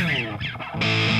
Música